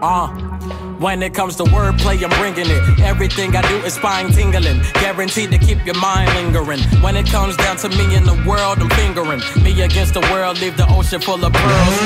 Uh, when it comes to wordplay, I'm bringing it. Everything I do is spine tingling, guaranteed to keep your mind lingering. When it comes down to me and the world, I'm fingering. Me against the world, leave the ocean full of pearls.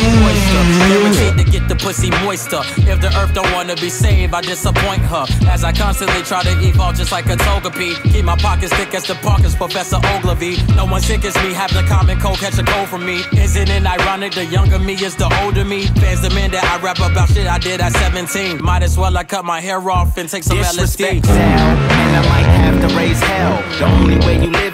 Pussy moister. If the earth don't wanna be saved, I disappoint her. As I constantly try to evolve just like a toga togepi. Keep my pockets thick as the Parkers, Professor Ogilvy. No one sick as me, have the common cold, catch a cold from me. Isn't it ironic? The younger me is the older me. Fans demand that I rap about shit I did at 17. Might as well I cut my hair off and take some Disrespect, LSD. Sal, and I might have to raise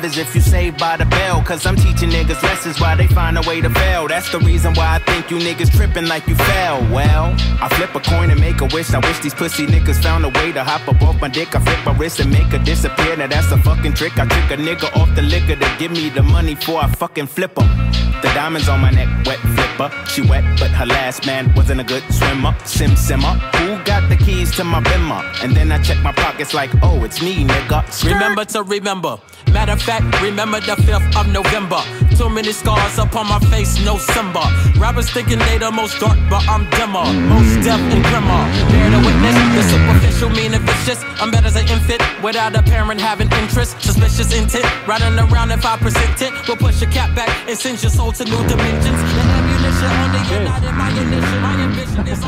is if you saved by the bell. Cause I'm teaching niggas lessons while they find a way to fail. That's the reason why I think you niggas tripping like you fell. Well, I flip a coin and make a wish. I wish these pussy niggas found a way to hop up off my dick. I flip my wrist and make her disappear. Now that's a fucking trick. I trick a nigga off the liquor to give me the money before I fucking flip 'em. The diamonds on my neck, wet flipper. She wet, but her last man wasn't a good swimmer. Sim simmer. Who got the keys to my bimmer? And then I check my pockets like, oh, it's me, nigga. Remember to remember. Matter of fact, remember the 5th of November. Too many scars up on my face, no Simba. Rappers thinking they the most dark, but I'm dimmer. Most deaf and grimmer. Bear to witness the I'm better as an infant without a parent having interest. Suspicious intent, riding around if I present it. We'll push your cap back and send your soul to new dimensions. The ammunition only, you're not in my initial. My ambition is